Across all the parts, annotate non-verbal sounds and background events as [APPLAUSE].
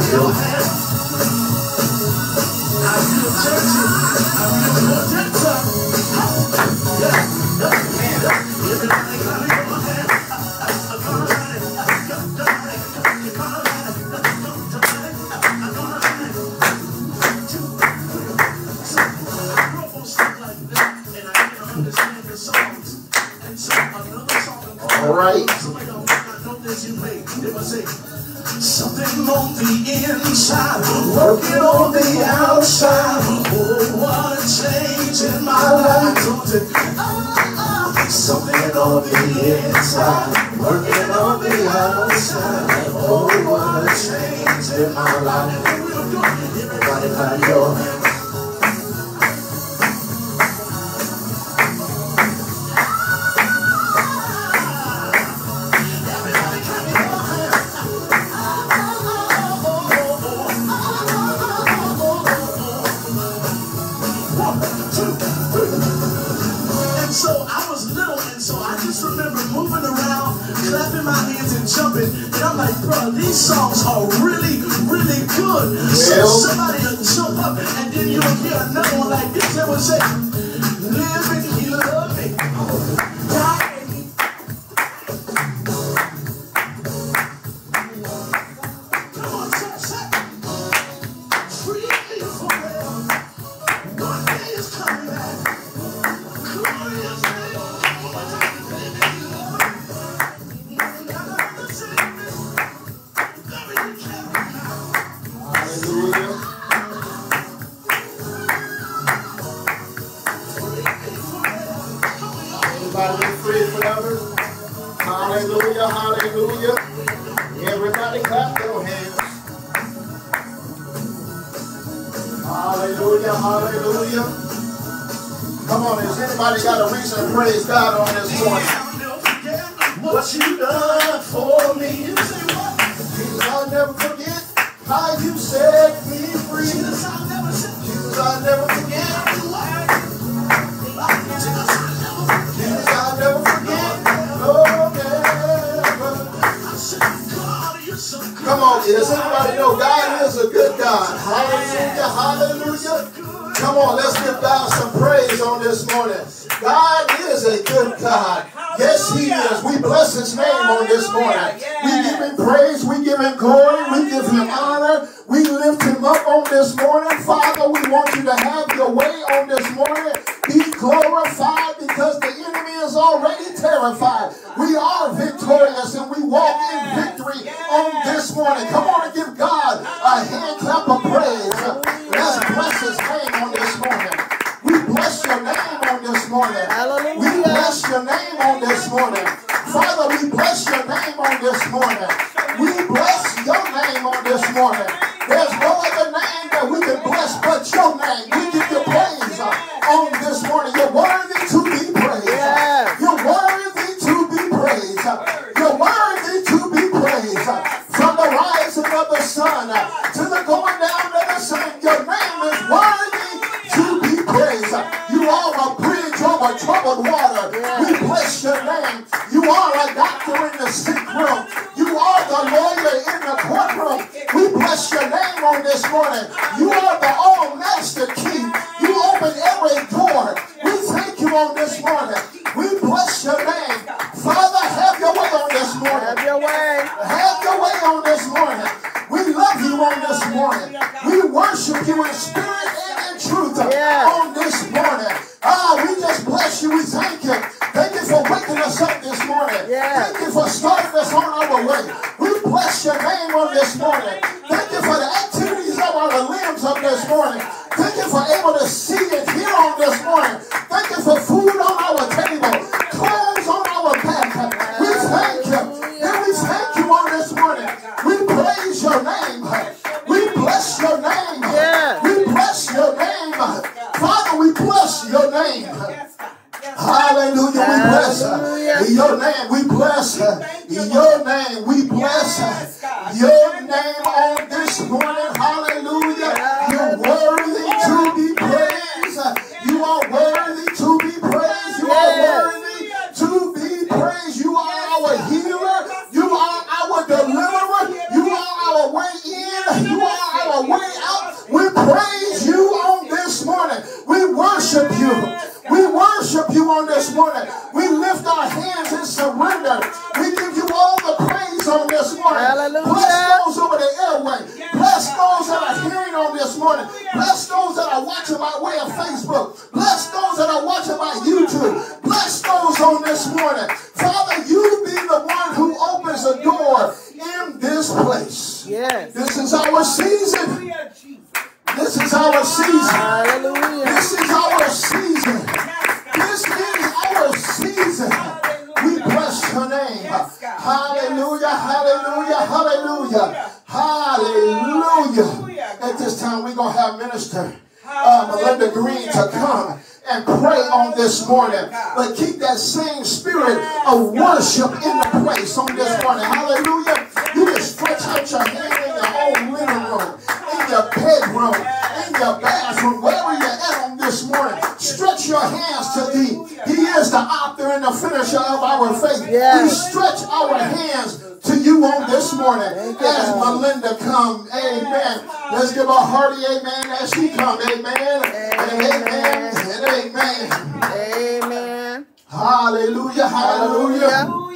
他 troubled water. We bless your name. You are a doctor in the sick room. You are the lawyer in the courtroom. We bless your name on this morning. season. Hallelujah. This is our season. This is our season. We bless your name. Hallelujah, hallelujah, hallelujah, hallelujah. At this time, we're going to have minister uh, Melinda Green to come and pray on this morning. But keep that same spirit of worship in the place on this morning. Hallelujah. You can stretch out your hand in your own living room, in your bedroom, the bathroom, wherever you're at on this morning, stretch your hands to Him. He is the author and the finisher of our faith. We stretch our hands to you on this morning as Melinda come. Amen. Let's give a hearty amen as she come. Amen. amen. amen. amen. Hallelujah. Hallelujah.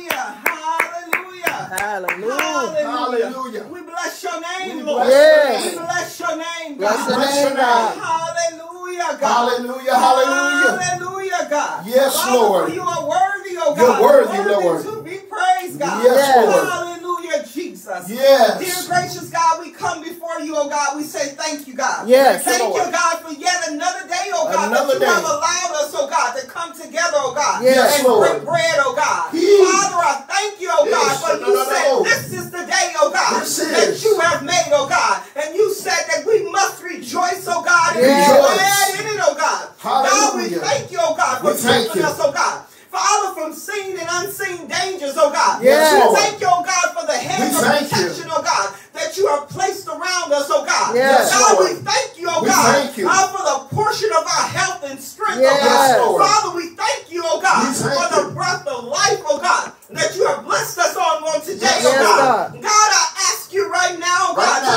Hallelujah. Hallelujah. We bless your name, Lord. Yes. We bless your name, God. Bless your name, God. Hallelujah, God. Hallelujah. Hallelujah. Hallelujah, God. Yes, Father, Lord. You are worthy, oh God. You're worthy, Lord. To be praised, God. Yes, Lord. Hallelujah dear Jesus. Yes. Dear gracious God, we come before you, oh God. We say thank you, God. Yes. Thank Lord. you, God, for yet another day, oh God, another that you day. have allowed us, oh God, to come together, oh God. Yes, and Lord. break bread, oh God. He, Father, I thank you, oh God, for you said know. this is the day, oh God, that you have made, oh God. And you said that we must rejoice, oh God, and yes. be glad in it, oh God. Hallelujah. God, we thank you, oh God, for keeping us, oh God. Father, from seen and unseen dangers, oh God. Yes. We thank you, oh God, for the hand of protection, you. oh God, that you have placed around us, oh God. Yes. God, Lord. we thank you, oh we God, thank you. God, for the portion of our health and strength, oh yes. oh God. Father, we thank you, oh God, for you. the breath of life, oh God, that you have blessed us on one today, yes, oh God. God. I ask you right now, oh God, right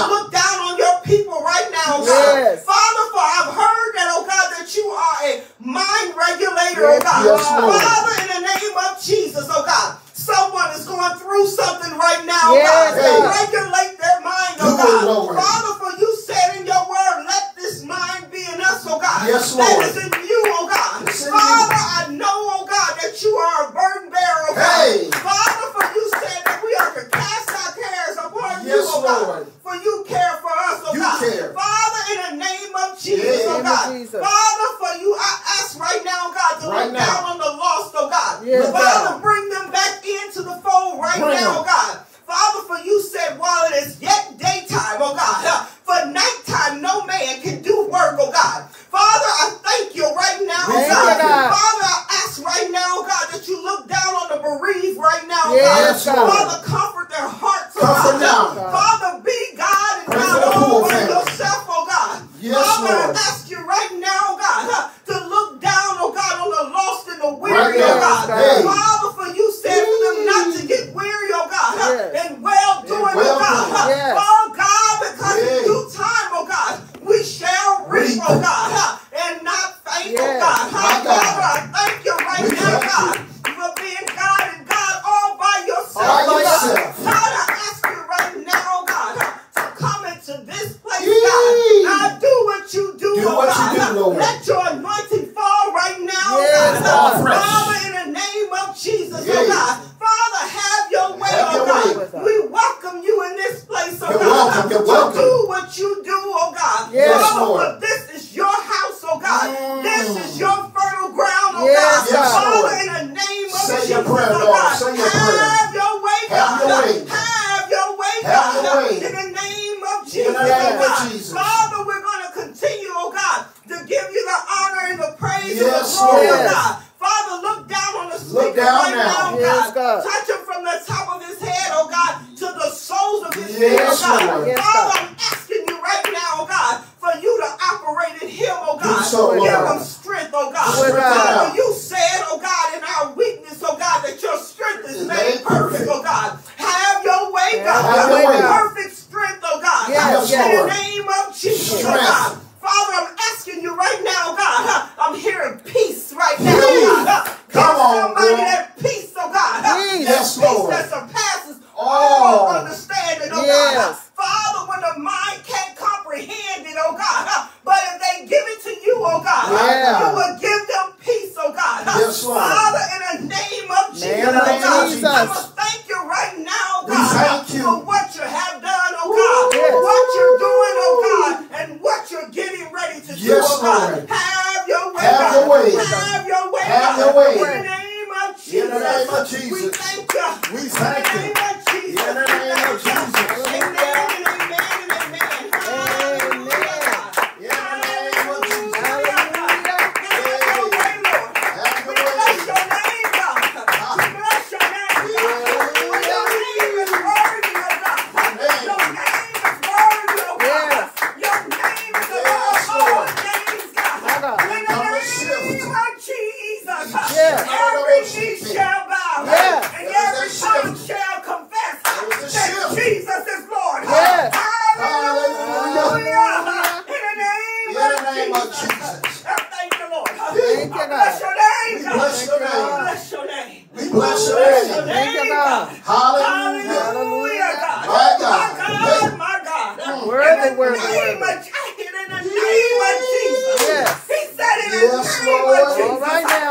Bless your name. Thank you, God. Hallelujah. Hallelujah, God. My God. My God. My God. Mm. Worthy, worthy, worthy. In the name of Jesus. Yes. He said in the yes, name of Jesus. All right now.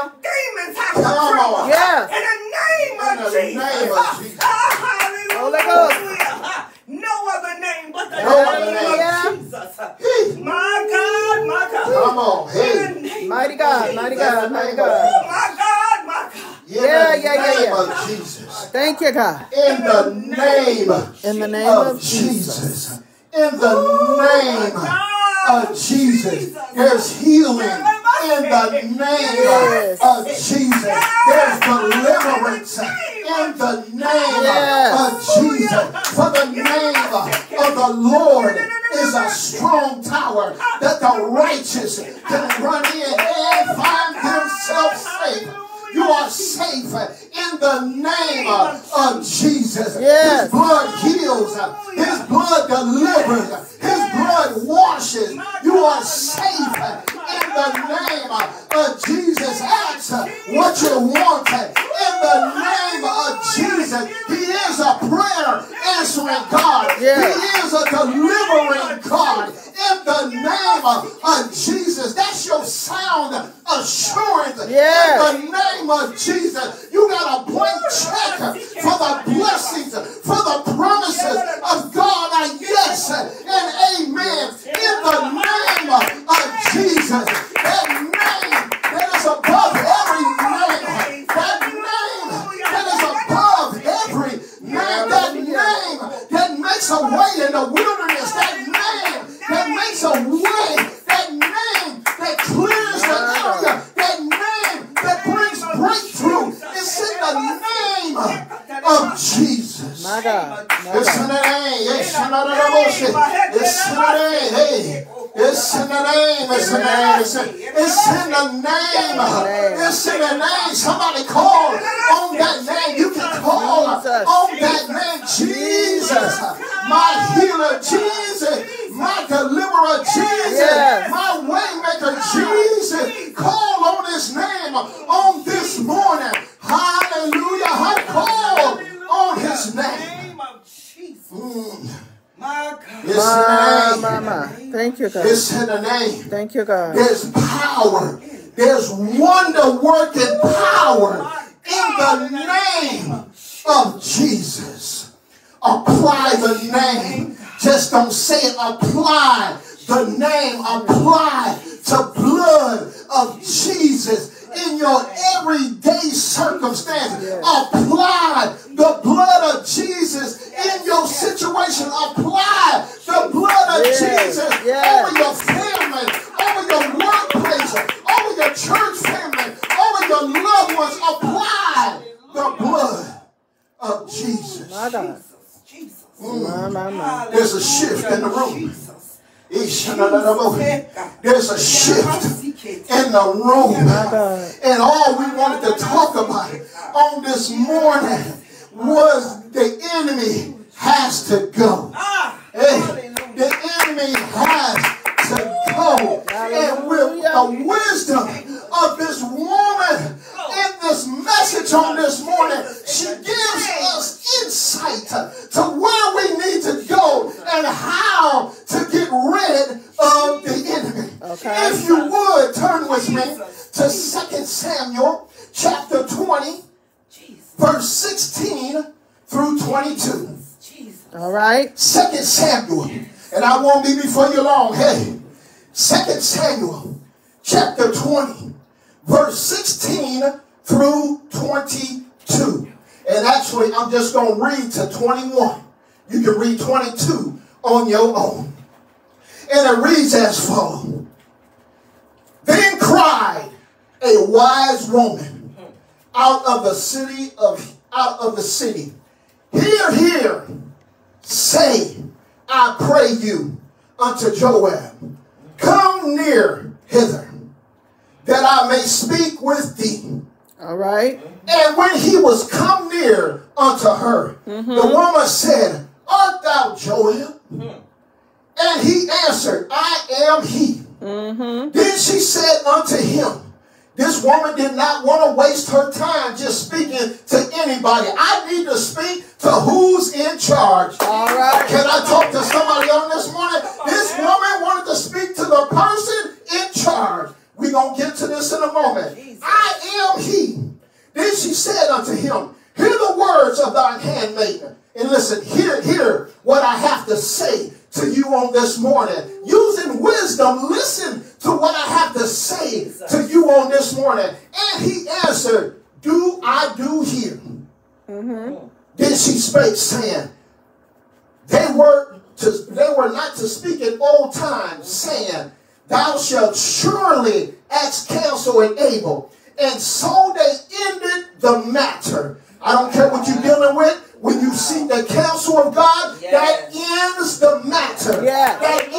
In the name, in the name of Jesus. It's in the name. It's in the name. It's in the name. Hey, It's in the name. It's in, the name. it's in the name. It's in the name. Somebody call on that name. You can call on that name. Jesus. My healer, Jesus. My deliverer, Jesus. My waymaker, Jesus. Call on his name on this morning. Hallelujah. I call on his name. Mm. It's my the. Thank you, God. It's in the name. Thank you, God. There's power. There's wonder-working power in the name of Jesus. Apply the name. Just don't say it. Apply the name. Apply to blood of Jesus in your everyday circumstance. Apply the blood of Jesus in your situation. Apply the blood of Jesus over your family, over your workplace, over your church family, over your loved ones. Apply the blood of Jesus. Jesus. Mm. There's a shift in the room. There's a shift in the room. And all we wanted to talk about on this morning was the enemy has to go. Hey, the enemy has and with the wisdom of this woman in this message on this morning, she gives us insight to where we need to go and how to get rid of the enemy. Okay. If you would, turn with me to 2 Samuel chapter 20, verse 16 through 22. All right. 2 Samuel. And I won't be before you long. Hey, Second Samuel, chapter 20, verse 16 through 22. And actually, I'm just going to read to 21. You can read 22 on your own. And it reads as follows. Then cried a wise woman out of the city of out of the city. Hear, hear, say, I pray you unto Joab, come near hither, that I may speak with thee. All right. And when he was come near unto her, mm-hmm. the woman said, Art thou Joab? Mm-hmm. And he answered, I am he. Mm-hmm. Then she said unto him, This woman did not want to waste her time just speaking to anybody. I need to speak to who's in charge. All right. Can I talk to somebody on this morning? This woman wanted to speak to the person in charge. We're going to get to this in a moment. I am he. Then she said unto him, Hear the words of thine handmaiden. And listen, hear, hear what I have to say to you on this morning. Using wisdom, listen to what I have to say to you on this morning. And he answered, Do I do here? Mm-hmm. Then she spake, saying, They were to, they were not to speak in old times, saying, Thou shalt surely ask counsel in Abel. And so they ended the matter. I don't care what you're dealing with. When you see the counsel of God, that ends the matter. Yes. That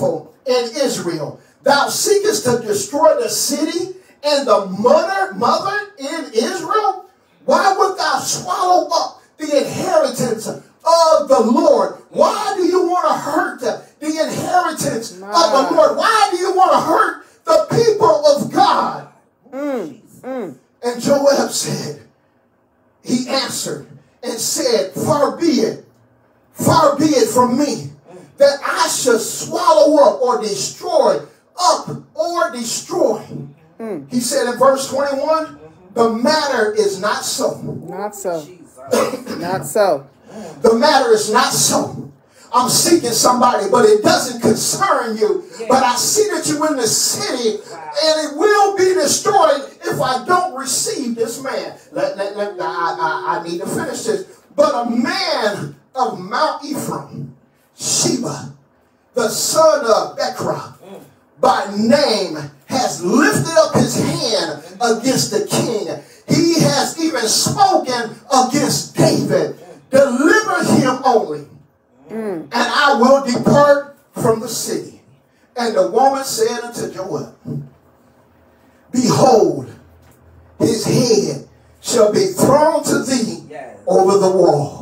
faithful in Israel. Thou seekest to destroy the city and the mother, mother in Israel? Why would thou swallow up the inheritance of the Lord? Why do you want to hurt the, the inheritance of the Lord? Why do you want to hurt the people of God? Mm, mm. And Joab said, he answered and said, Far be it, far be it from me that I should swallow up or destroy, up or destroy. He said in verse 21, the matter is not so. Not so. [COUGHS] Not so. The matter is not so. I'm seeking somebody, but it doesn't concern you. But I see that you're in the city, and it will be destroyed if I don't receive this man. Let, let, let- I, I, I need to finish this. But a man of Mount Ephraim, Sheba, the son of Bichri, by name, has lifted up his hand against the king. He has even spoken against David. Deliver him only, and I will depart from the city. And the woman said unto Joab, Behold, his head shall be thrown to thee over the wall.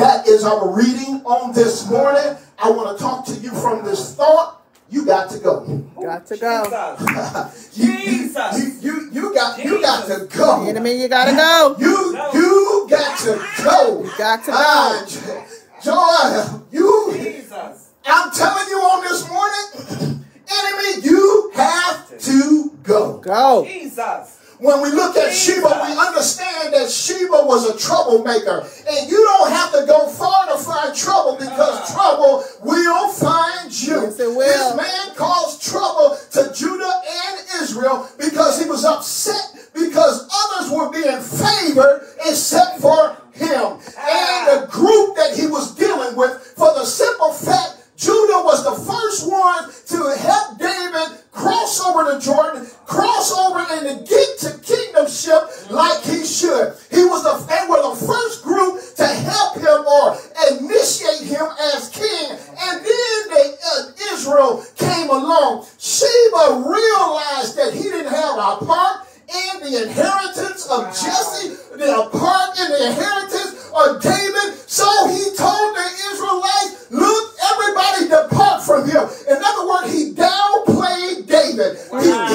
That is our reading on this morning. I want to talk to you from this thought. You got to go. Got to go. [LAUGHS] Jesus. You, you, Jesus. you, you, you got you got to go. Enemy, you gotta go. You you got to go. You got to go. Ah, Jo- Joel, you Jesus. I'm telling you on this morning, enemy, you have to go. Go. Jesus. When we look at Sheba, we understand that Sheba was a troublemaker. And you don't have to go far to find trouble because uh-huh. trouble will find you. Yes, will. This man caused trouble to Judah and Israel because he was upset because others were being favored except for him. And ah. the group that he was dealing with, for the simple fact Judah was the first one to help David cross over the Jordan, cross over and to get to kingdomship like he should. He was the they were the first group to help him or initiate him as king. And then they, uh, Israel came along. Sheba realized that he didn't have a part in the inheritance of Jesse, the part in the inheritance of David. So he told the Israelites, look, everybody depart from him. In other words, he downplayed David. He- Wow.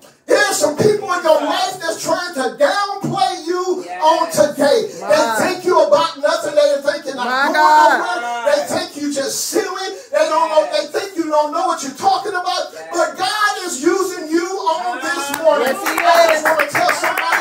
he- there's some people in your life that's trying to downplay you Yes. on today. My. They think you about nothing. They think you're not going nowhere. They think you just silly. They don't know. They think you don't know what you're talking about, but God is using you on this morning. Yes, he I just want to tell somebody,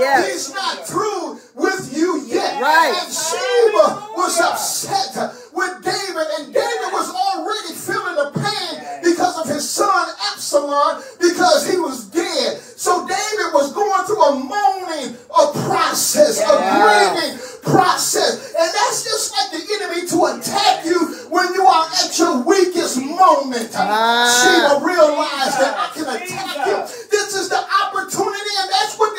Yes. He's not through with you yet. Right. And Sheba was upset with David, and David was already feeling the pain because of his son Absalom, because he was dead. So David was going through a moaning, a process, a grieving process. And that's just like the enemy to attack you when you are at your weakest moment. Ah. Sheba realized that I can attack you. This is the opportunity, and that's what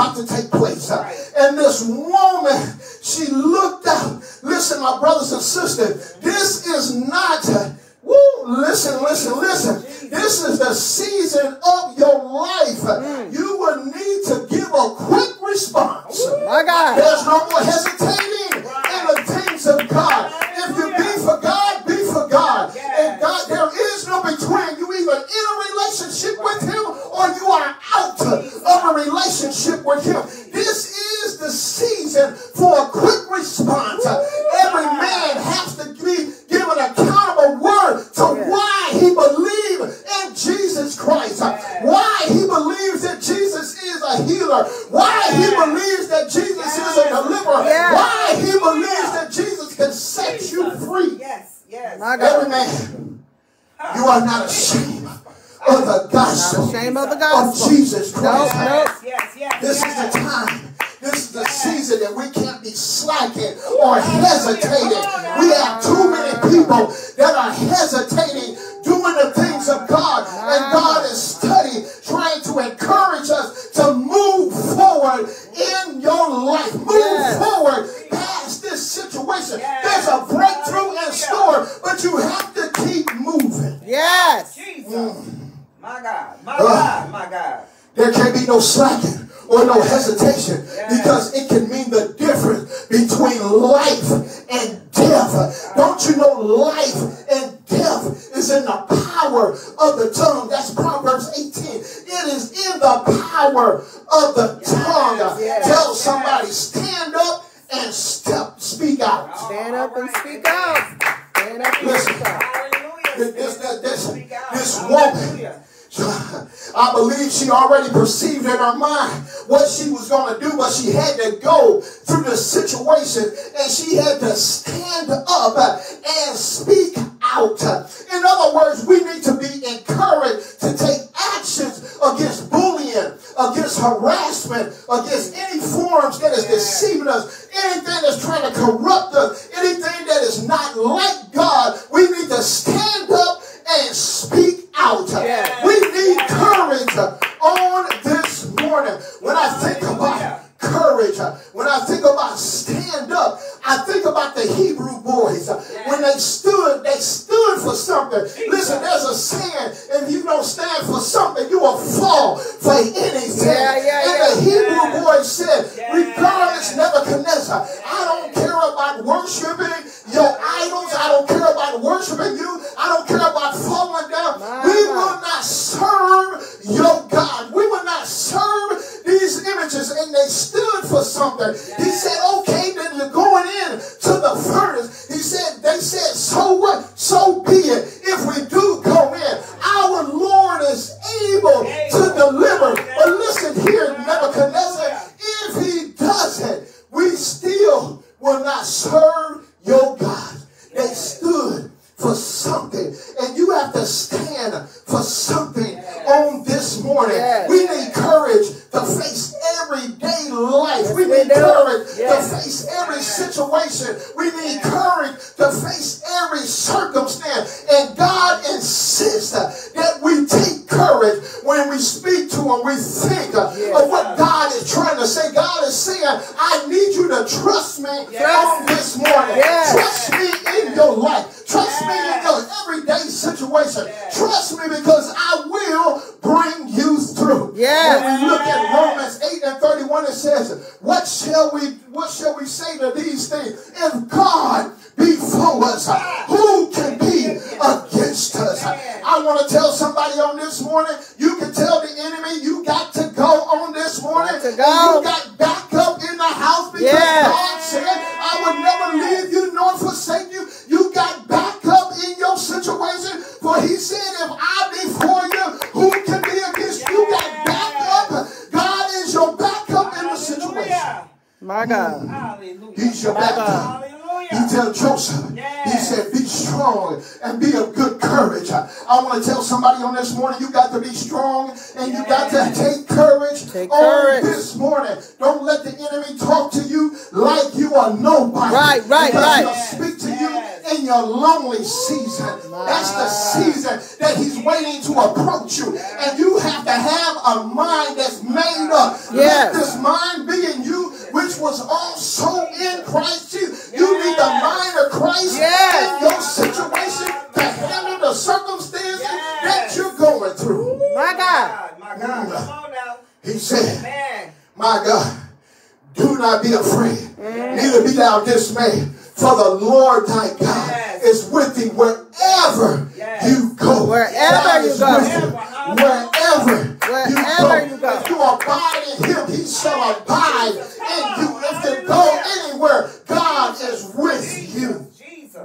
about to take why he believes that Jesus is a deliverer, Yes. why he believes that Jesus can set you free. Yes. Yes. Every man, you are not ashamed of the gospel Not ashamed of the of. Jesus Christ. Nope, nope. Yes. Yes. This is the time. This is the season that we can't be slacking or hesitating. We have too many people that are hesitating doing the things of God. And God is studying, trying to encourage us to move forward in your life. Move Yes. forward past this situation. There's a breakthrough in store, but you have to keep moving. Yes. Jesus. My God. My Ugh. God. My God. There can't be no slacking or no hesitation because it can mean the difference between life and death. Don't you know life and death is in the power of the tongue? That's Proverbs 18. It is in the power of the tongue. Tell somebody, stand up and step, speak out. Stand up and speak out. Stand up and Listen. speak out. Hallelujah. This, this, this, this woman. I believe she already perceived in her mind what she was going to do, but she had to go through the situation and she had to stand up and speak out. In other words, we need to be encouraged to take actions against bullying, against harassment, against any forms that is deceiving us, anything that's trying to corrupt us, anything that is not like God. We need to stand up and speak out. Yeah. We need courage on this morning. When I think about courage, when I think about stand up, I think about the Hebrew boys. When they stood, they stood for something. Listen, there's a saying, if you don't stand for something, you will fall for anything. And the Hebrew boys said, regardless, Nebuchadnezzar, I don't care about worshiping courage. I want to tell somebody on this morning, you got to be strong and you got to take courage Take on courage. this morning. Don't let the enemy talk to you like you are nobody. Right, right, right. he'll speak to you in your lonely season. That's the season that he's waiting to approach you. And you have to have a mind that's made up. Let Yes. this mind be in you, which was also in Christ Jesus. You need the mind of Christ Yes. in your situation to handle the circumstances that you're going through. My God. God, my God. Come on now. He said, Man. My God, do not be afraid, Mm. neither be thou dismayed. For the Lord thy God Yes. is with thee wherever Yes. you go. Wherever God you go. with you. Wherever, Wherever you you go. go. If you abide in him, he shall abide in you. If you go anywhere, God is with you.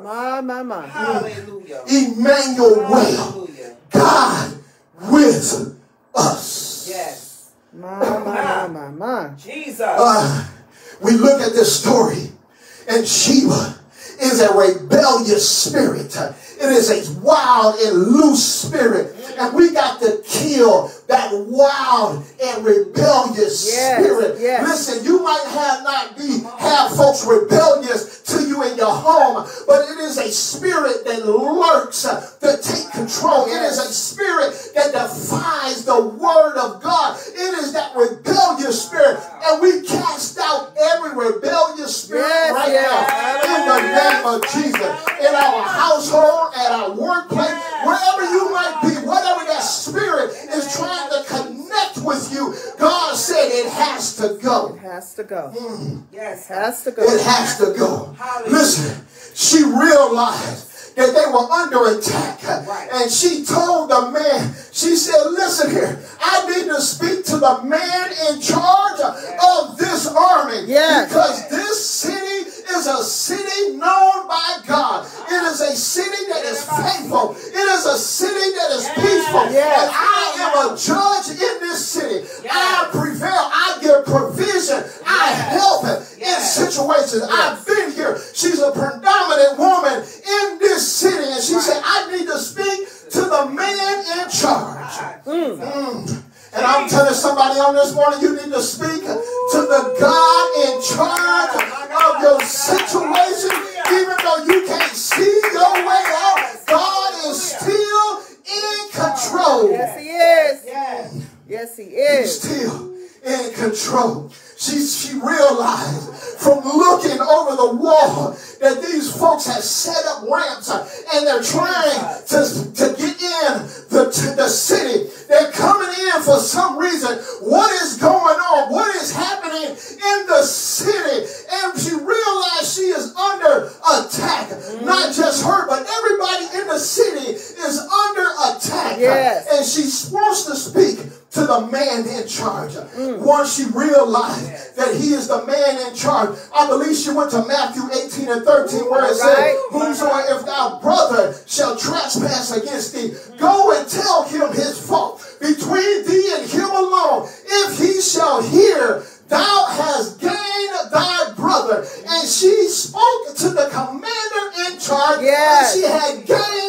Jesus. My, my, my. Hallelujah. Emmanuel, Hallelujah. God with us. Yes. My, my, my, my, my. Jesus. Uh, we look at this story, and Sheba is a rebellious spirit. It is a wild and loose spirit. And we got to kill that wild and rebellious Yes, spirit. yes. Listen, you might have not be have folks rebellious to you in your home, but it is a spirit that lurks to take control. It is a spirit that defies the word of God. It is that rebellious spirit. And we cast out every rebellious spirit Yes, right now in the name of Jesus. In our household, at our workplace, wherever you might be, whatever that spirit is trying to connect with you, God said it has to go. It has to go. Mm. Yes. Has to go. It has to go. Hallelujah. Listen, she realized that they were under attack. Right. And she told the man, she said, listen here, I need to speak to the man in charge of this army. Yes. Because this city is a city known by God. It is a city that is faithful. It is a city that is peaceful. And I am a judge in this city. I prevail. I give provision. I help in situations. I've been here. She's a predominant woman in this city. And she said, I need to speak to the man in charge. Mm. And I'm telling somebody on this morning, you need to speak to the God in charge of your situation. Even though you can't see your way out, God is still in control. Yes, he is. Yes. Yes, he He's is. still in control. She, she realized from looking over the wall that these folks had set up ramps and they're trying to, to get in the, to the city. They're coming in for some reason. What is going on? What is happening in the city? And she realized she is under attack. Not just her, but everybody in the city is under attack. Yes. And she's wants to speak to the man in charge. Once she realized that he is the man in charge, I believe she went to Matthew 18 and 13 where it said, Whosoever if thy brother shall trespass against thee, go and tell him his fault between thee and him alone. If he shall hear, thou hast gained thy brother. And she spoke to the commander in charge. Yes. And she had gained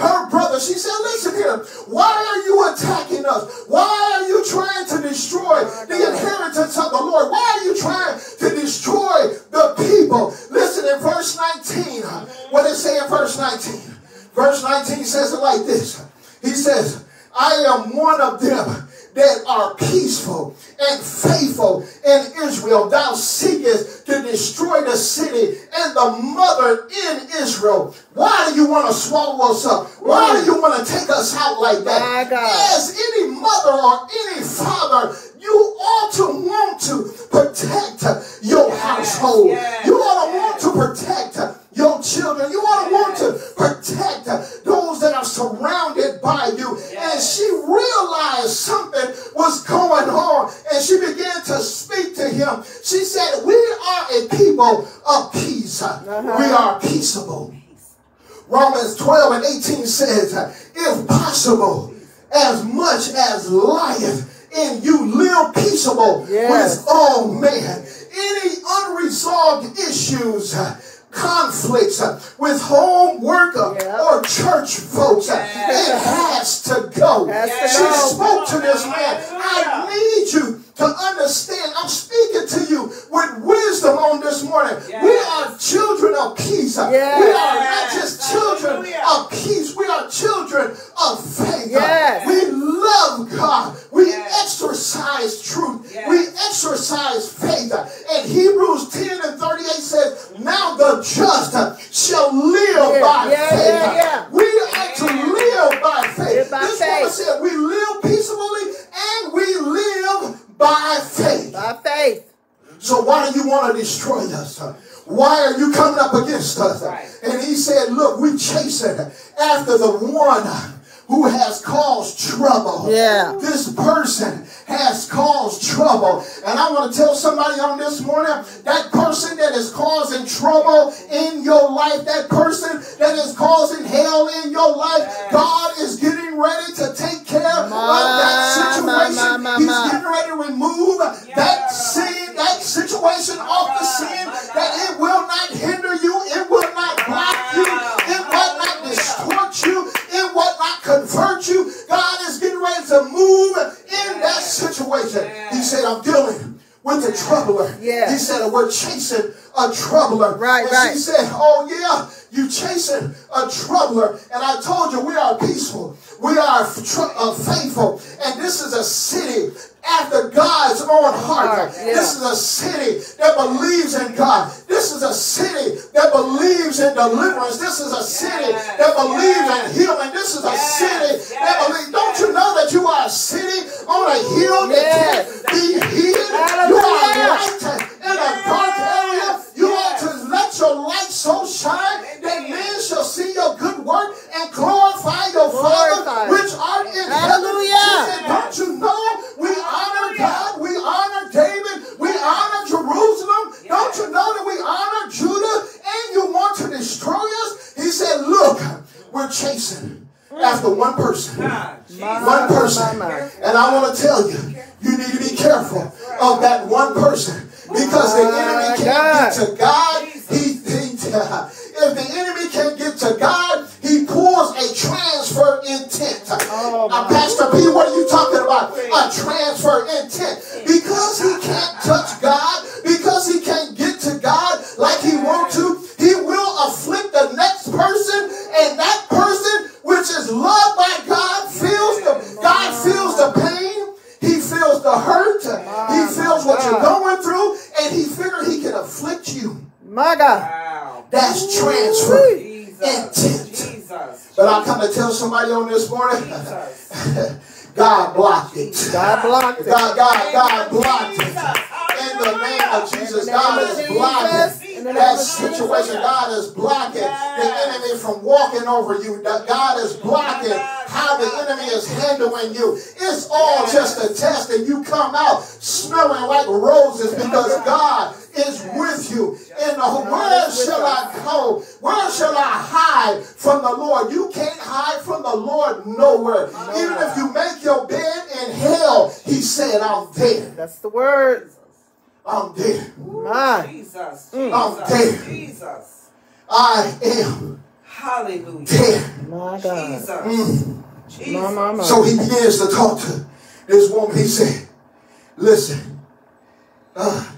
her brother. She said, Listen here, why are you attacking us? Why are you trying to destroy oh, the inheritance of the Lord? Why are you trying to destroy the people? Listen in verse 19. What it say in verse 19? Verse 19 says it like this. He says, I am one of them that are peaceful and faithful in Israel. Thou seekest to destroy the city and the mother in Israel. Why do you want to swallow us up? Why do you want to take us out like that? As any mother or any father, you ought to want to protect your household. You ought to want to protect your children. You ought to want to protect those that are surrounded by you. And she realized something was going on and she began to speak to him. She said, We are a people of peace. Uh-huh. We are peaceable. Romans 12 and 18 says, if possible, as much as life in you, live peaceable Yes. with all men. Any unresolved issues, conflicts uh, with home worker uh, Yep. or church folks, uh, it has to go. Has to she go. spoke to this man. I need you to understand. I'm speaking to you with wisdom on this morning. We are children of peace. We are not just children of peace. We are children of faith. Yes. We love God. We Yes. exercise truth. Yes. We exercise faith. And Hebrews 10 and 38 says, Now the just shall live by faith. yeah, yeah. We are to live by faith. By this faith. woman said, We live peaceably and we live by faith. By faith. So why do you want to destroy us? Why are you coming up against us? Right. And he said, Look, we chasing after the one who has caused trouble. Yeah. This person has trouble. And I want to tell somebody on this morning that person that is causing trouble in your life, that person that is causing hell in your life, God is getting ready to take care of that situation. He's getting ready to remove that sin, that situation off the sin, that it will not hinder you, it will not block you, it will not distort you, will not convert you. God is getting ready to move in that situation. He said, I'm dealing with the troubler. Yeah. He said, we're chasing a troubler. Right, and right. she said, oh yeah, you chasing a troubler. And I told you, we are peaceful. We are uh, faithful. And this is a city after God's own heart. Yeah. This is a city that believes in God. This is a city that believes in deliverance. This is a city Yes, that believes yes. in healing. This is a Yes, city that believes. Don't you know that you are a city on a hill that can't be hid? You are light in a dark area. Your light so shine that men shall see your good work and glorify your Glorify. Father which art in Hallelujah. heaven. She said, Don't you know we honor God, we honor David, we honor Jerusalem. Don't you know that we honor Judah and you want to destroy us? He said, Look, we're chasing after one person. One person. my, my. And I want to tell you, you need to be careful of that one person. Because the enemy My can't God. get to God. He, he, [LAUGHS] if the enemy can't get to God, he pulls a transfer intent. Oh, my. Uh, Pastor P, what are you talking about? A transfer intent. Because he can't touch God, because he can't get to God like he wants to, he will afflict the next person, and that person, which is loved by God, feels the God feels the pain. He feels the hurt. He feels what you're going through, and he figured he can afflict you. My God. That's transfer intent. Jesus. But I come to tell somebody on this morning, [LAUGHS] God blocked it. God blocked it. God, God, God blocked it. In the name of Jesus, God is blocking Jesus. In the name that situation. God is blocking the enemy from walking over you. That God is blocking how the enemy is handling you. It's all just a test, and you come out smelling like roses because God is with you. In the where shall I go? Where shall I hide from the Lord? You can't hide from the Lord nowhere. Even if you make your bed in hell, He said, "I'm there. That's the word. I'm there. My. Jesus. Mm. I'm Jesus. there. Jesus. I am Hallelujah. there." My God. Jesus. Mm. Jesus. My, my, my. So he begins to talk to this woman. He said, Listen, uh,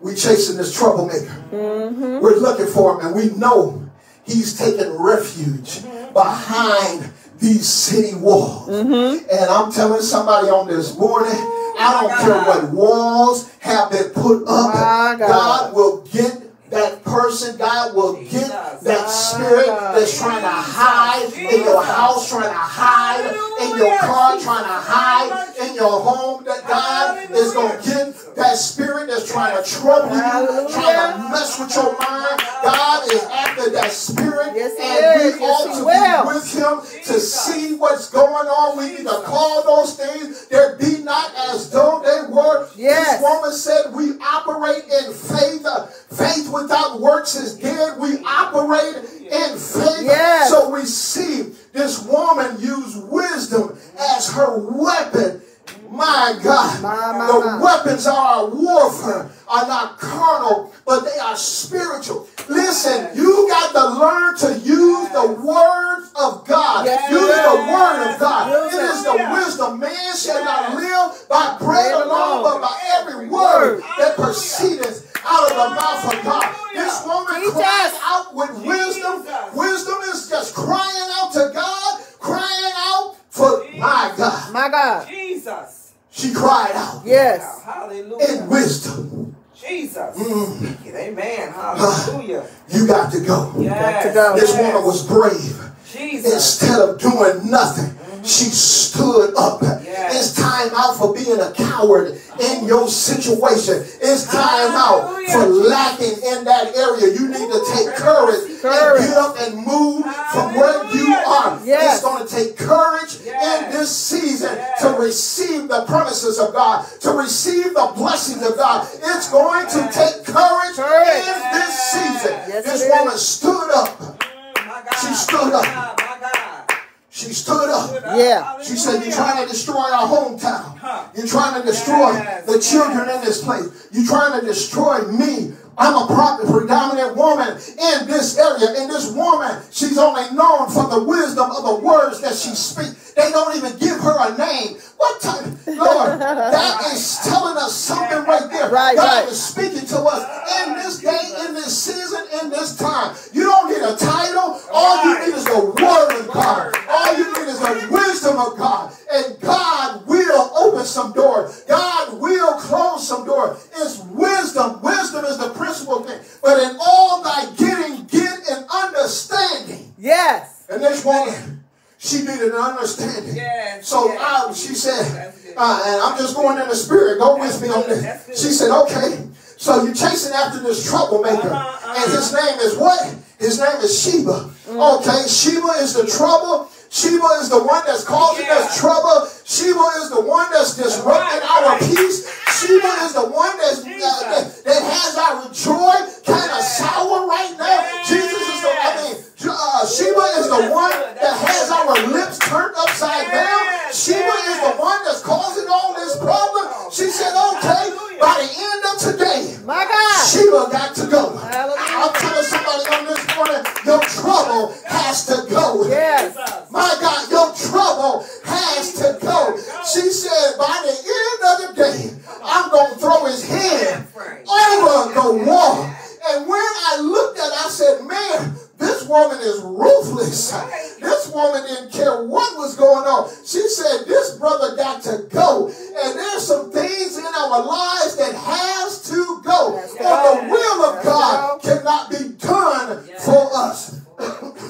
we chasing this troublemaker. Mm-hmm. We're looking for him, and we know he's taking refuge mm-hmm. behind these city walls. Mm-hmm. And I'm telling somebody on this morning, I don't care what walls have been put up. God will get that person. God will get that spirit that's trying to hide in your house, trying to hide in your car, trying to hide in your home. That God is going to get that spirit that's trying to trouble you, trying to mess with your mind. God is after that spirit, Yes, and we ought to be with him to see what's going on. We need to call those things there be not as though they were. Yes. This woman said we operate in faith. Faith without works is dead. We operate in faith. Yes. So we see this woman use wisdom as her weapon. My God. My, my, the my. weapons are our warfare are not carnal, but they are spiritual. Listen, you got to learn to use the words of God. Yes. Use the word of God. Use It it. is the wisdom. Man shall not live by bread Bread alone, alone. but by every word that proceedeth out of the mouth of God. This woman Teach cries us. out with wisdom. Jesus. Wisdom is just crying out to God, crying out for my God. My God. Jesus. She cried out Yes. Hallelujah. in wisdom. Jesus. Mm. Speak it. Amen. Hallelujah. You got to go. Yes. to go. This yes. woman was brave. Jesus. Instead of doing nothing, she stood up. Yes. It's time out for being a coward in your situation. It's time out for lacking in that area. You need to take courage, and get up and move from where you are. Yes. It's going to take courage in this season Yes. to receive the promises of God, to receive the blessings of God. It's going to take courage, Courage. in this season. Yes, this it is. woman stood up. My God. She stood up. My God. My God. She stood up. Yeah. She said, You're trying to destroy our hometown. Huh. You're trying to destroy the children in this place. You're trying to destroy me. I'm a prophet, predominant woman in this area. And this woman, she's only known for the wisdom of the words that she speaks. They don't even give her a name. What type? Lord, that is telling us something right there. Right, God right. is speaking to us in this day, in this season, in this time. You don't need a title. All you need is the word of God. All you need is the wisdom of God. And God open some doors. God will close some doors. It's wisdom. Wisdom is the principal thing. But in all thy getting, get an understanding. Yes. And this woman, she needed an understanding. Yes, So yes. I, she said, uh, and I'm just going in the spirit. Go with me on this. She said, okay. So you're chasing after this troublemaker. Uh-huh, And his name is what? His name is Sheba. Mm. Okay, Sheba is the trouble. Sheba is the one that's causing Yeah. us trouble. Sheba is the one that's disrupting Right, our right. peace. Sheba is the one that's, uh, that, that has our joy kind of sour right now. Jesus is I mean, uh, Sheba is the one that has our lips turned upside down. Sheba is the one that's causing all this problem. She said, okay, by the end of today, My God. Sheba got to go. I'm telling somebody on this morning, your trouble has to go. Yes. My God, your trouble has to go. She said, by the end of the day, I'm going to throw his head over the wall. And when I looked at it, I said, man, this woman is ruthless. This woman didn't care what was going on. She said, this brother got to go. And there's some things in our lives that has to go. Or the will of God cannot be done for us.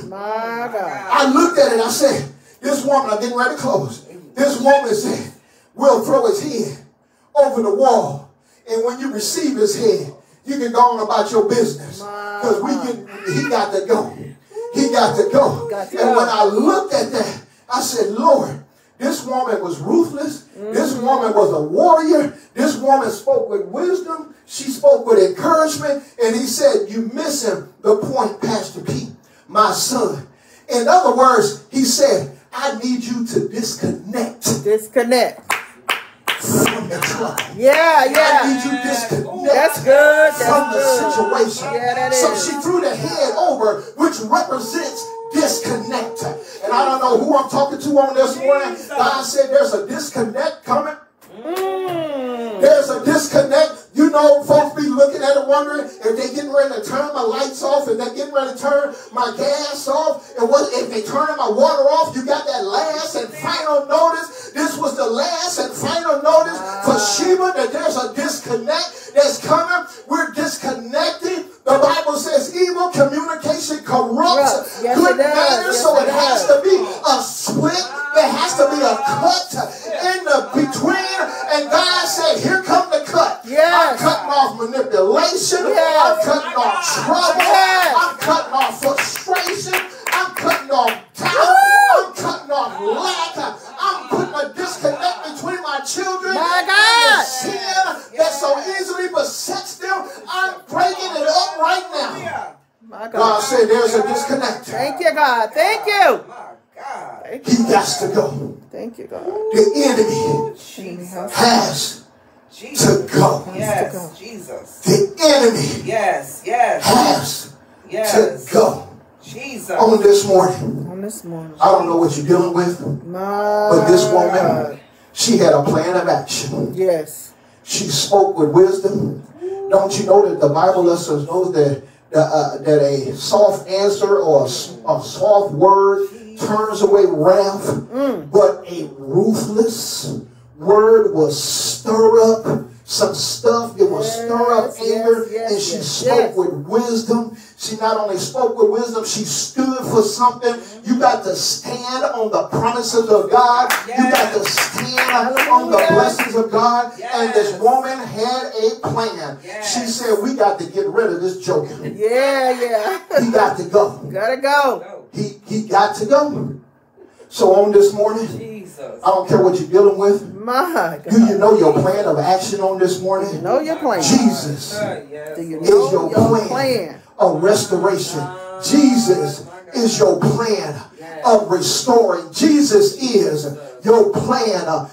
My God. I looked at it. I said, "This woman." I'm getting ready to close. This woman said, "We'll throw his head over the wall, and when you receive his head, you can go on about your business because we can. He got to go. He got to go." Got to and go. when I looked at that, I said, "Lord." This woman was ruthless. This mm-hmm. woman was a warrior. This woman spoke with wisdom. She spoke with encouragement. And he said, You missing the point, Pastor Pete, my son. In other words, he said, I need you to disconnect Disconnect. trouble. Yeah, I need yeah. you disconnect That's good. from the good. situation. Yeah, so is. she threw the head over, which represents disconnect. And I don't know who I'm talking to on this morning. God said there's a disconnect coming. Mm. There's wondering if they getting ready to turn my lights off, if they getting ready to turn my gas off, and what if they turning my water off, you got that last and final notice. This was the last and final notice for Sheba that there's a disconnect that's coming. We're disconnected. The Bible says evil communication corrupts. Yes, good manners, Yes, so it it has to be a split. There has to be a cut in the between. And God said, Here come the cut. I'm cutting off manipulation. Yes. I'm cutting off trouble. Yes. I'm cutting off frustration. I'm cutting off doubt. I'm cutting off lack. I'm putting a disconnect between my children My and the God. sin that so easily besets them. I'm breaking it up right now. My God God. said there's a disconnect. Thank you, God. Thank you. My God. Thank He you. got to go. Thank you, God. The enemy Jesus. has Jesus. to go. Yes. Jesus. The enemy Yes. Yes. has Yes. to go. Jesus. On this morning, On this morning. I don't know what you're dealing with, My but this woman, God. She had a plan of action. Yes. She spoke with wisdom. Don't you know that the Bible lets us know that that, uh, that a soft answer or a soft word turns away wrath, but a ruthless word will stir up some stuff. It will stir up Yes, anger, yes, yes, and she yes, spoke yes. with wisdom. She not only spoke with wisdom, she stood for something. You got to stand on the promises of God. You got to stand on the blessings of God. And this woman had a plan. Yes. She said, We got to get rid of this joker. Yeah, yeah. He got to go. Gotta go. Go. He, he got to go. So on this morning, Jesus. I don't care what you're dealing with. My God. Do you know your plan of action on this morning? know your plan? Jesus Uh, yes. Do you is your your plan, plan? of restoration. Jesus is your plan of restoring. Jesus is your plan of,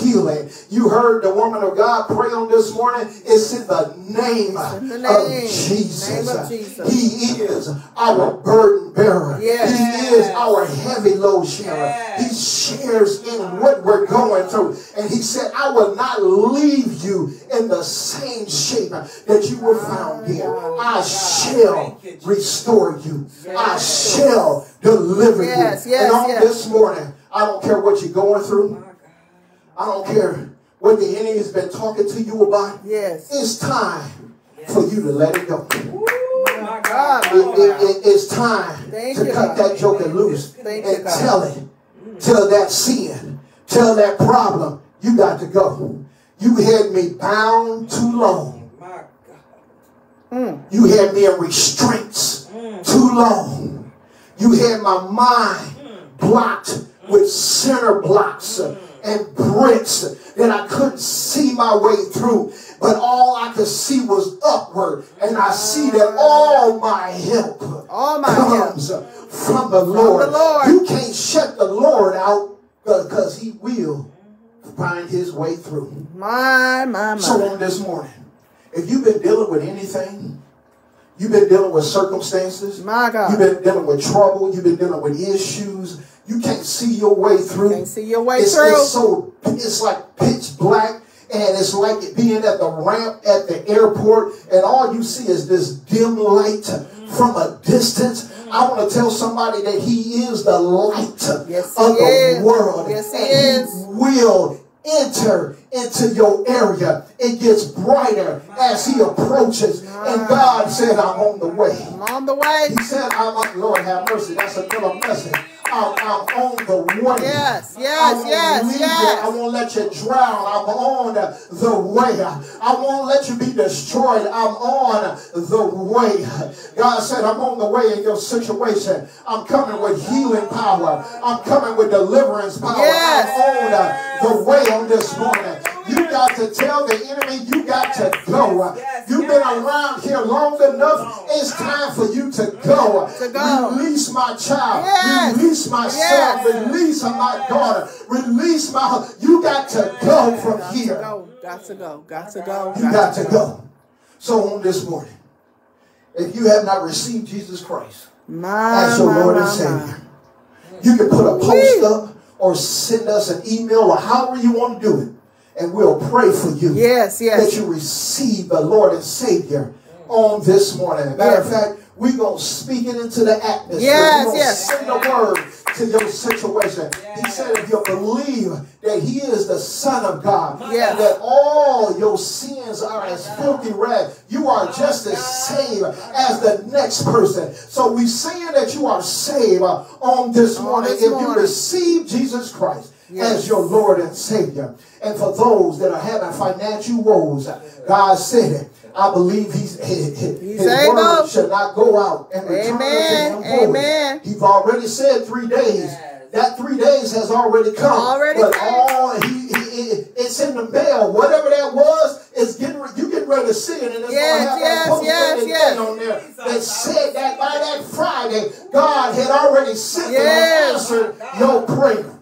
healing. You heard the woman of God pray on this morning. It's in the name, in the of. Jesus. Name of Jesus. He is our burden bearer. Yes. He is our heavy load sharer. He shares in what we're going through. And he said, I will not leave you in the same shape that you were found in. Oh, I shall restore you. I shall deliver Yes, you. yes, and on yes. this morning, I don't care what you're going through. I don't care what the enemy has been talking to you about. Yes. It's time for you to let it go. Woo, my God. It- it- it- it's time Thank to you, cut God. that joker loose Thank and God. tell it. Tell that sin. Tell that problem. You got to go. You had me bound too long. My God. Mm. You had me in restraints too long. You had my mind blocked with center blocks and bricks that I couldn't see my way through. But all I could see was upward. And I see that all my help All my help. comes from the Lord. the Lord. You can't shut the Lord out because he will find his way through. My, my, my. So on this morning, if you've been dealing with anything, you've been dealing with circumstances, My God. you've been dealing with trouble, you've been dealing with issues, you can't see your way through. Can't see your way it's, through. It's so it's like pitch black. And it's like it being at the ramp at the airport, and all you see is this dim light from a distance. I mm. want to tell somebody that He is the light Yes, of the is. world. Yes, He and is. will enter into your area. It gets brighter as he approaches. And God said, I'm on the way. I'm on the way. He said, I'm on, Lord have mercy. That's another message. I'm, I'm on the way. Yes, yes, yes, yes. I won't let you drown. I'm on the way. I won't let you be destroyed. I'm on the way. God said, I'm on the way in your situation. I'm coming with healing power. I'm coming with deliverance power. Yes. I'm on the way on this morning. You got to tell the enemy you got to go. You've been around here long enough. It's time for you to go. Release my child. Release my son. Release my daughter. Release my. You got to go from here. go. Got to go. Got to go. You got to go. So on this morning, if you have not received Jesus Christ My, as your my, Lord and Savior, you can put a post up or send us an email or however you want to do it, and we'll pray for you Yes, yes. that you receive the Lord and Savior on this morning. Matter of fact, we're going to speak it into the atmosphere. Yes, we're going yes. send a word to your situation. He said, if you believe that He is the Son of God, Yes. and that all your sins are as filthy rags, you are just as saved as the next person. So we're saying that you are saved on this On morning this if you receive Jesus Christ Yes. as your Lord and Savior. And for those that are having financial woes, God said it. I believe he's, his, his word shall not go out and return Amen. unto him void. Amen. He's already said three days. That three days has already come. Already but came. all he, he, it's in the mail. Whatever that was, is getting you getting ready to see it, and it's Yes, gonna have yes, that post yes, yes. on there that said that by that Friday, God had already sent Yes. and answered your prayer.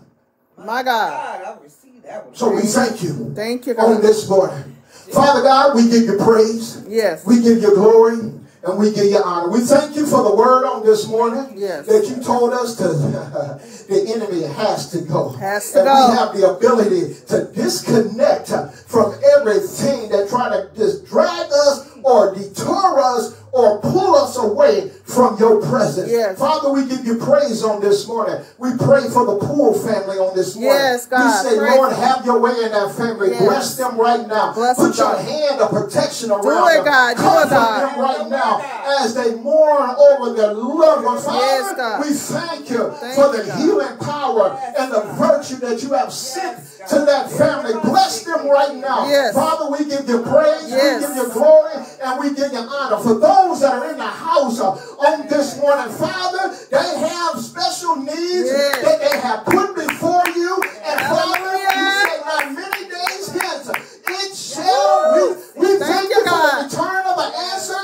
My God. God, I received that one. So we thank you Thank you, God. on this morning. Father God, we give you praise. Yes. We give you glory and we give you honor. We thank you for the word on this morning Yes. that you told us to [LAUGHS] the enemy has to go. Has to and go. we have the ability to disconnect from everything that try to just drag us or deter us or pull us away from your presence. Yes. Father, we give you praise on this morning. We pray for the Poole family on this morning. Yes, God. We say, Pray Lord, have your way in that family. Yes. Bless them right now. Bless Put them, your God. hand of protection around it, them. God. Do it, Comfort them right now as they mourn over their loved ones. Father, Yes, God. we thank you Thank for the God. healing power and the virtue that you have sent to that family. Bless them right now. Yes. Father, we give you praise, Yes. we give you glory, and we give you honor. For those that are in the house uh, on this morning, Father, they have special needs Yes. that they have put before you. And Father, you said not many days hence, it shall. We, we Thank thank, you, you for the return of an answer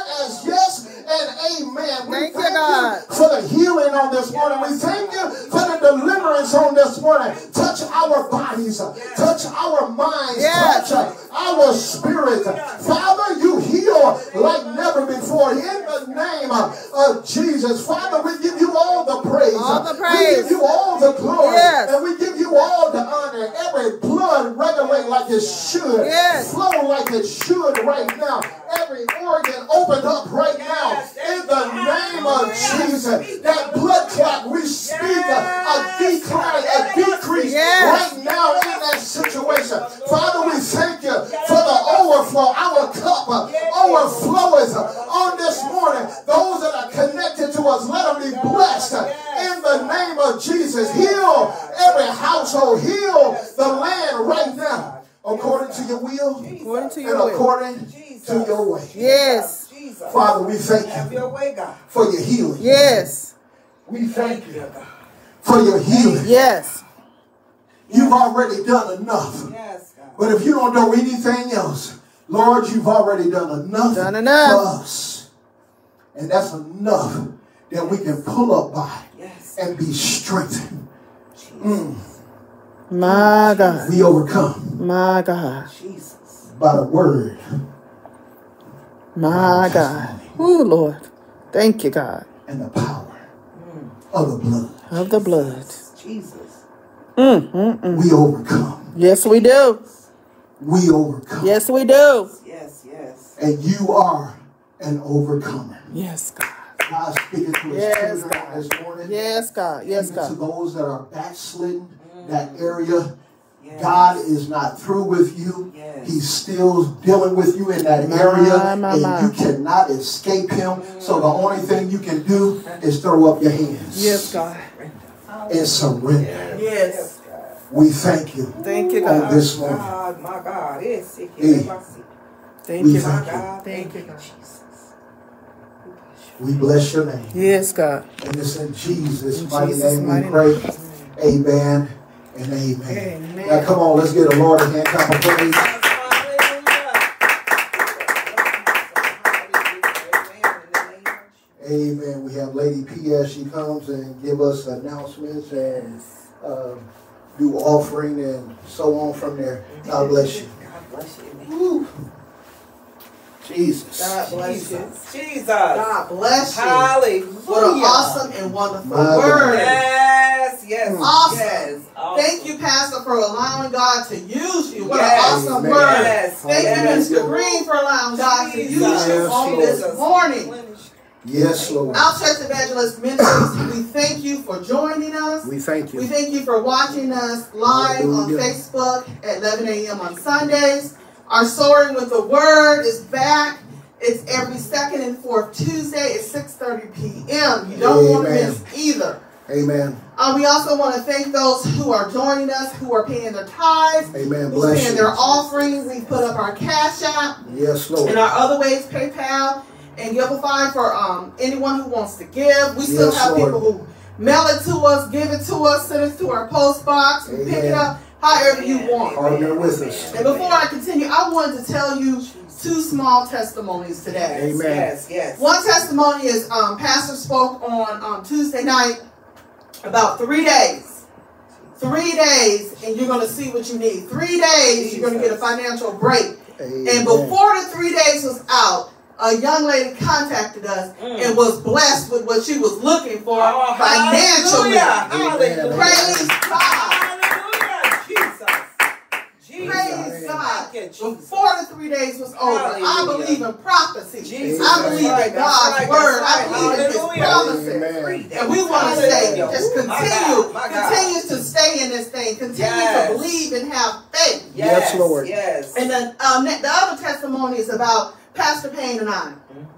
and amen. We Thank you, thank God. for the healing on this morning. We thank you for the deliverance on this morning. Touch our bodies, touch our minds, touch our spirit. Father, you heal like never before. In the name of Jesus, Father, we give you all the praise. All the praise. We give you all the glory. Yes. And we give you all the honor. Every blood regulate like it should. Yes. Flow like it should right now. Every organ open up We thank you for your healing. Yes. You've already done enough. Yes, God. But if you don't know anything else, Lord, you've already done enough, Done enough. for us. And that's enough that we can pull up by Yes. and be strengthened. Mm. My God. We overcome My God. Jesus. by the word My God. Oh, Lord. Thank you, God. and the power of the blood. Of the blood. Jesus. Mm, mm, mm. We overcome. Yes, we do. We overcome. Yes, we do. Yes, yes. And you are an overcomer. Yes, God. God speaking to his Yes, children God. this morning. Yes, God. Yes, Even to God. those that are backslidden, that area, Yes. God is not through with you. Yes. He's still dealing with you in that My, area, my, and you cannot escape him. So the only thing you can do is throw up your hands Yes, God. and surrender. Yes. We thank you Thank you, on this morning. God, my God. Yes, it Hey. can Thank We you, My thank God. you. God. Thank Thank you, you, God. Jesus. We bless your name. Yes, God. And it's in Jesus' In mighty Jesus' name mighty we pray. Amen and amen. Amen. Now come on, let's get a Lord a hand clap of praise. Amen. We have Lady P as she comes and give us announcements and uh, do offering and so on from there. God bless you. God bless you. Woo. Jesus. God bless you. Jesus. Jesus. God bless you. Hallelujah. What an awesome and wonderful My God. word. Yes, yes. Awesome. Yes. Awesome. Thank you, Pastor, for allowing God to use you. What Yes. an awesome Amen. word. Yes, Thank you, Mr. Green, for allowing God to use you on this morning. Yes, Lord. Our Church Evangelist Ministries, we thank you for joining us. We thank you. We thank you for watching us live on Facebook at 11 a.m. on Sundays. Our Soaring with the Word is back. It's every second and fourth Tuesday at 6.30 p.m. You don't want to miss either. Amen. Uh, we also want to thank those who are joining us, who are paying their tithes, Amen. who's Bless paying you. their offerings. We put up our Cash App Yes, Lord. and our other ways, PayPal and Givelify for um, anyone who wants to give. We still Yes, have Lord. people who mail it to us, give it to us, send it to our post box, we pick it up however you want. Partner with us. And before I continue, I wanted to tell you two small testimonies today. Amen. Yes, yes. One testimony is um, Pastor spoke on um, Tuesday night about three days. Three days, and you're going to see what you need. Three days, you're going to get a financial break. Amen. And before the three days was out, a young lady contacted us Mm. and was blessed with what she was looking for Oh, financially. hallelujah. Hallelujah. Praise God. Hallelujah. Jesus. Jesus. Praise God. You, Jesus. Before the three days was over, I believe in prophecy. Jesus. I believe in God's right, word. that's I right. believe in His Hallelujah. promises. Amen. And we want to stay, Hallelujah. just Ooh, my continue, God, my God. continue to stay in this thing, continue Yes. to believe and have faith. Yes, Lord. Yes. And then um, the other testimony is about Pastor Payne and I.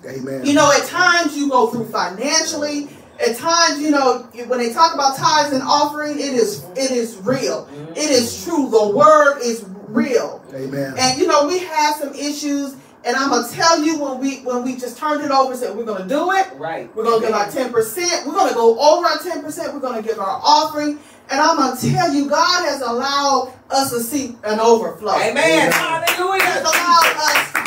Amen. You know, at times you go through financially. At times, you know, when they talk about tithes and offering, it is it is real. It is true. The word is real. Amen. And you know, we have some issues, and I'm gonna tell you when we when we just turned it over and said we're gonna do it. right. We're gonna give our ten percent. We're gonna go over our ten percent. We're gonna give our offering, and I'm gonna tell you, God has allowed us to see an overflow. Amen. He's Hallelujah. allowed us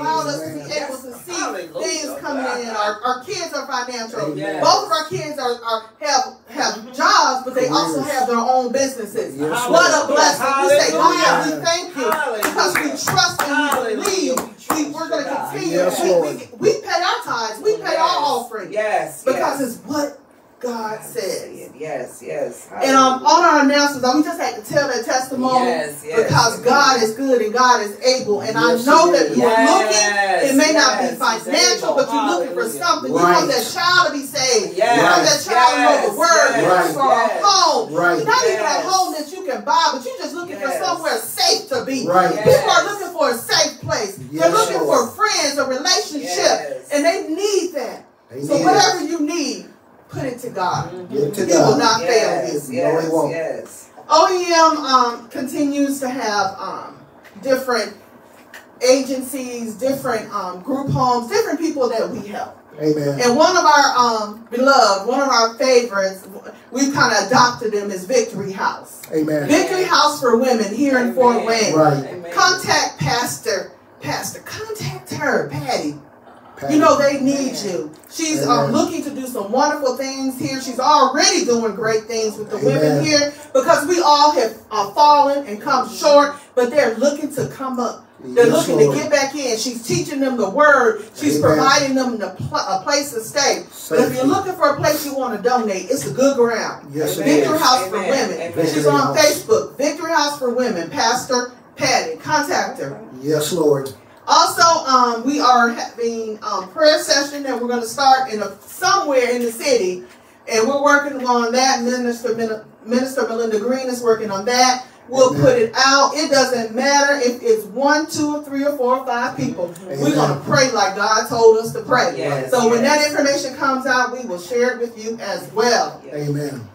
allowed us to be Amen. able to see Hallelujah. things coming in. Our, our kids are financial. Amen. Both of our kids are, are have have mm-hmm. jobs, but they also have their own businesses. Yes, What a Lord. blessing! We say, God, Hallelujah. we thank you Hallelujah. because we trust and we believe. We We, trust we're going to continue. Yes, we, we, we pay our tithes. We pay our offering Yes. because yes. it's what God says. Yes, yes. And um, on our announcements, I we just had to tell that testimony Yes, yes. because God is good and God is able. And Yes, I know He that is. you're Yes, looking. It may not be financial, but you're looking for Hallelujah. something. You want that child to be saved. Yes, You want that child to know the word. You're yes, looking for yes. a home. Right. Not even a home that you can buy, but you're just looking for somewhere safe to be. Right. Yes. People are looking for a safe place. They're looking Lord. for friends, a relationship, Yes. and they need that. They So need whatever it. you need, put it to God. Give it to He will God. not fail you. Yes, No, he won't. yes. OEM um, continues to have um, different agencies, different um, group homes, different people that we help. Amen. And one of our um, beloved, one of our favorites, we've kind of adopted them is Victory House. Amen. Victory House for Women here in Fort Wayne. Right. Amen. Contact Pastor, Pastor, contact her, Patty. Patty. You know they need you. She's um, looking to do some wonderful things here. She's already doing great things with the women here because we all have uh, fallen and come short, but they're looking to come up. They're Yes, looking Lord. to get back in. She's teaching them the word. She's Amen. providing them the pl- a place to stay. But if you're looking for a place you want to donate, it's a good ground. Yes, it Victory is. House for Women. Amen. She's Victory on Facebook. Victory House for Women. Pastor Patty. Contact her. Yes, Lord. Also, um, we are having um, prayer session that we're going to start in a, somewhere in the city, and we're working on that. Minister Minister Melinda Green is working on that. We'll Amen. put it out. It doesn't matter if it's one, two, or three, or four, or five people. We're going to pray like God told us to pray. Yes, so when that information comes out, we will share it with you as well. Yes. Amen.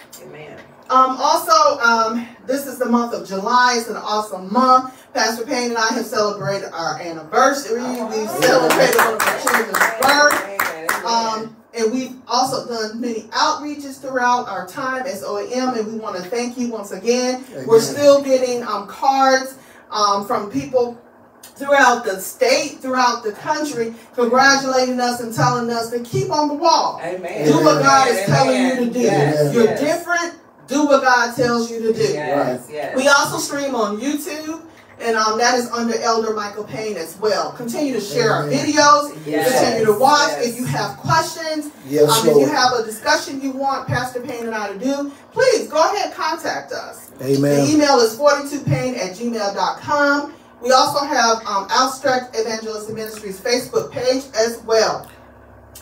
Um, also, um, this is the month of July. It's an awesome month. Pastor Payne and I have celebrated our anniversary. We've celebrated one of our children's birth. Um, and we've also done many outreaches throughout our time as OEM, and we want to thank you once again. We're still getting um, cards um, from people throughout the state, throughout the country, congratulating us and telling us to keep on the wall. Amen. Do what God is Amen. telling you to do. Yes, You're yes. different. Do what God tells you to do. Yes, yes. We also stream on YouTube And um, that is under Elder Michael Payne as well. Continue to share our videos. Yes, Continue to watch. yes. If you have questions, Yes, um, if you have a discussion you want Pastor Payne and I to do, please go ahead and contact us. Amen. The email is 42payne at gmail.com. We also have um, Outstretched Evangelist Ministries Facebook page as well.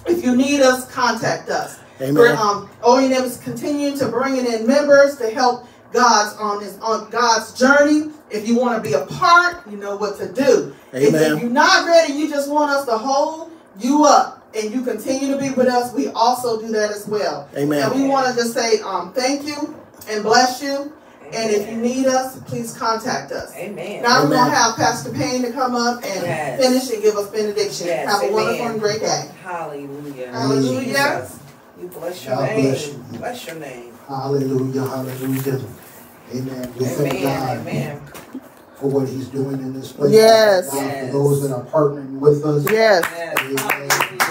If you need us, contact us. Amen. We're, um, OEM is continuing to bringing in members to help God's on this on God's journey. If you want to be a part, you know what to do. Amen. if you're not ready, you just want us to hold you up and you continue to be with us, we also do that as well. Amen. And we want to just say um, thank you and bless you. And if you need us, please contact us. Amen. Now we're going to have Pastor Payne to come up and Yes. finish and give us benediction. Yes, have a amen. wonderful and great day. Hallelujah. Hallelujah. Jesus. You bless your God name. bless you. Bless your name. Hallelujah. Hallelujah. Amen. We thank God Amen. for what He's doing in this place. Yes. We thank God Yes. For those that are partnering with us. Yes. Yes. Amen. Hallelujah.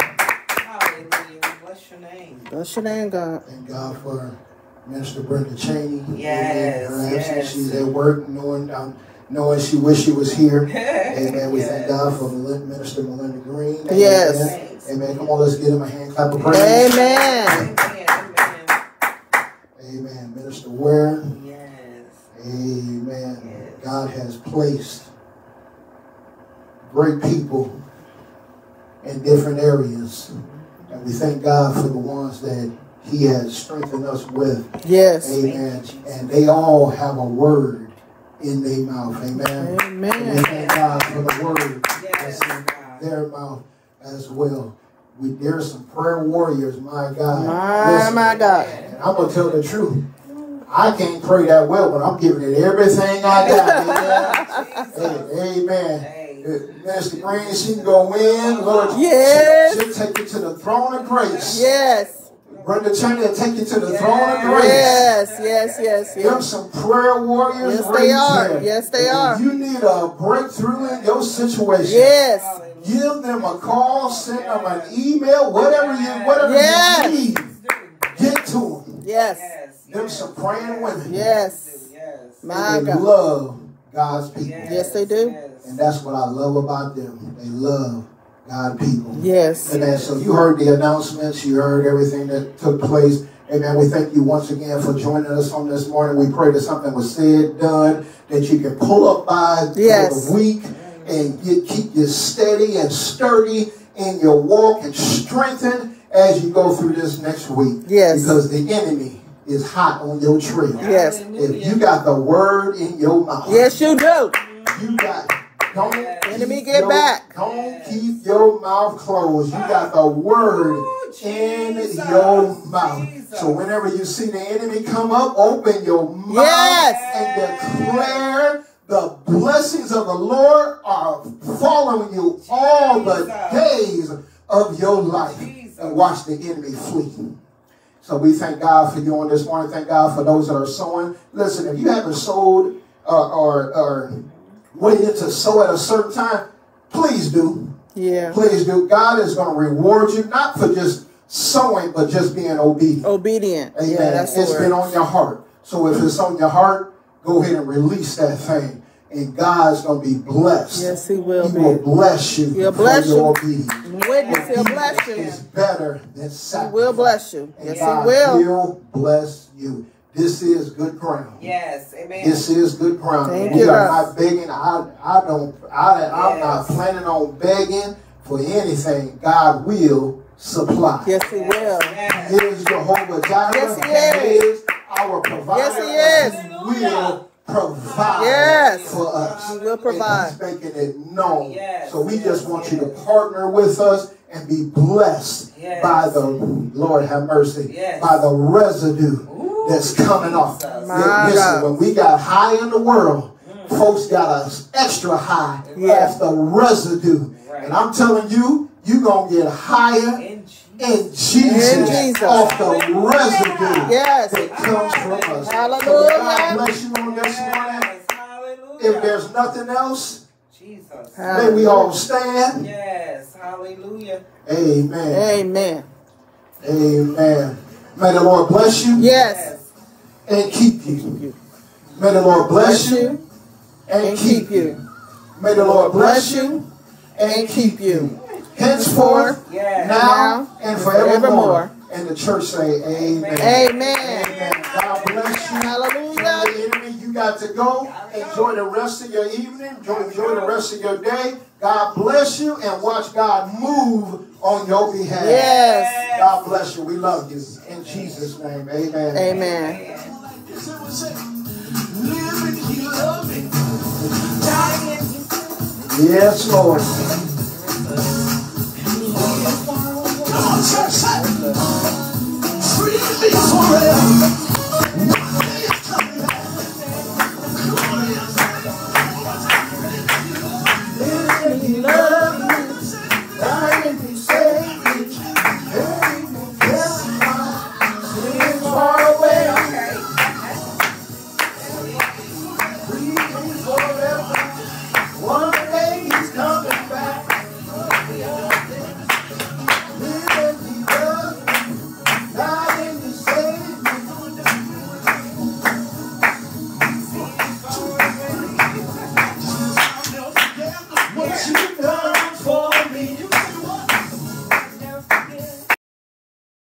Hallelujah. Bless your name. Bless your name, God. Thank God for Minister Brenda Cheney. Yes, Amen. Yes. She's at work, knowing um, knowing she wish she was here. [LAUGHS] Amen. We thank God for Minister Melinda Green. Amen. Yes. Thanks. Amen. Come on, let's give him a hand clap of praise. Amen. Amen. Amen. Amen. Minister Ware. Yes. Amen. Yes. God has placed great people in different areas. And we thank God for the ones that He has strengthened us with. Yes. Amen. And they all have a word in their mouth. Amen. And we thank God for the word Yes, that's in their mouth as well. We, there's some prayer warriors, my God. My, Listen, my God. and I'm gonna tell the truth. I can't pray that well, but I'm giving it everything I got. [LAUGHS] Amen. Jesus. Hey, amen. Hey. Minister Green, she can go in. Lord, Yes. she'll take you to the throne of grace. Yes. Brenda Cheney will take you to the throne of grace. Yes. Yes. Yes. Them Yes. some prayer warriors. Yes, right they are. there. Yes, they And are. You need a breakthrough in your situation. Yes. Give them a call, send them an email, whatever you whatever Yes. you need. Get to them. Yes. Yes. Them yes. some praying women. Yes. Yes. My they God. love God's people. Yes, they do. And that's what I love about them. They love God people. Yes. Amen. So you heard the announcements, you heard everything that took place. Amen. We thank you once again for joining us on this morning. We pray that something was said, done, that you can pull up by Yes. the week and get, keep you steady and sturdy in your walk and strengthened as you go through this next week. Yes. Because the enemy is hot on your trail. Yes. If you got the word in your mouth, Yes, you do. you got don't Enemy, get your- back. Don't keep your mouth closed. You got the word Ooh, in your mouth. Jesus. So whenever you see the enemy come up, open your mouth Yes. and declare the blessings of the Lord are following you all the days of your life. Jesus. And watch the enemy flee. So we thank God for you on this morning. Thank God for those that are sowing. Listen, if you haven't sowed uh, or, or waited to sow at a certain time, please do. Yeah. Please do. God is going to reward you, not for just sowing, but just being obedient. Obedient. Amen. Yeah, that's it's been on your heart. So if it's on your heart, go ahead and release that thing. And God's going to be blessed. Yes, he will He will be. bless you He'll bless you. obedience. Witness, he'll bless you. Is better than He will bless you. And Yes, God he will. He'll bless you. This is good ground. Yes. Amen. This is good ground. Thank we you, are God. not begging. I, I don't. I, I'm not planning on begging for anything. God will supply. Yes, he will. Yes. He is Jehovah Jireh. Yes, he is. our provider. Yes, he is. He will provide Yes. for us. He will provide. And he's making it known. Yes, so we yes, just want you to partner with us and be blessed Yes. by the Lord have mercy. Yes. By the residue Ooh, that's coming off. Jesus. My Listen, God. when we got high in the world, folks got us extra high Yeah. off the residue. Right. And I'm telling you, you're going to get higher In Jesus. in Jesus, off the residue Yes. that comes from us. Hallelujah. So God bless you on this morning. Hallelujah. If there's nothing else, Jesus. may we all stand. Yes. Hallelujah. Amen. Amen. Amen. May the Lord bless you Yes. and keep you. May the Lord bless you and keep you. May the Lord bless you and keep you. Henceforth, Yes. now and forevermore. forevermore. And the church say, Amen. Amen. Amen. God bless you. Hallelujah. The enemy you got to go. Enjoy the rest of your evening. Enjoy, enjoy the rest of your day. God bless you and watch God move on your behalf. Yes. God bless you. We love you. In Jesus' name. Amen. Amen. Yes, Lord. church. Free me forever.